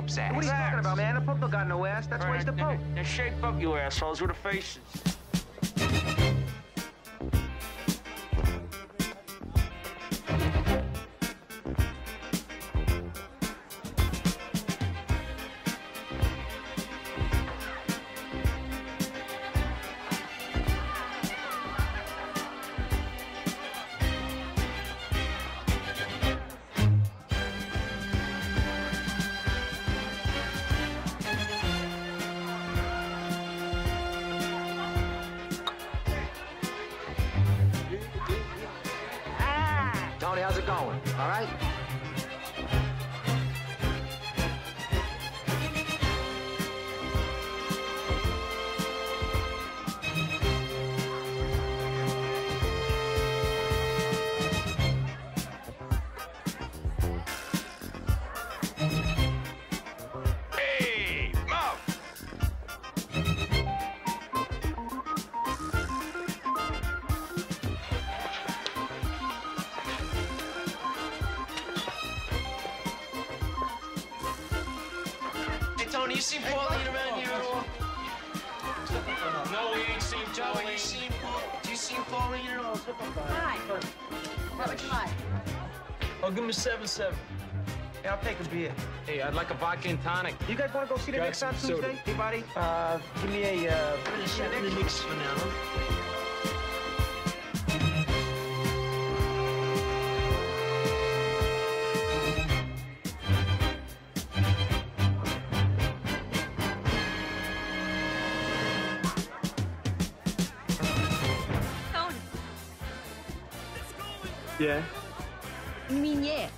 What are you talking about, man? The Pope don't got no ass. That's why he's the Pope. Now shape up, you assholes, with the faces. How's it going? All right? Tony, you seen Pauline around here at all? No, we ain't seen Joey, you seen Paul? Do you seen Pauline at all? Hi. What would you like? Oh, give me seven seven. Hey, I'll take a beer. Hey, I'd like a vodka and tonic. You guys want to go see the Got Knicks on some. Tuesday? Anybody? Uh, give me a, uh... Give me the Knicks for now. Yeah. You mean yeah?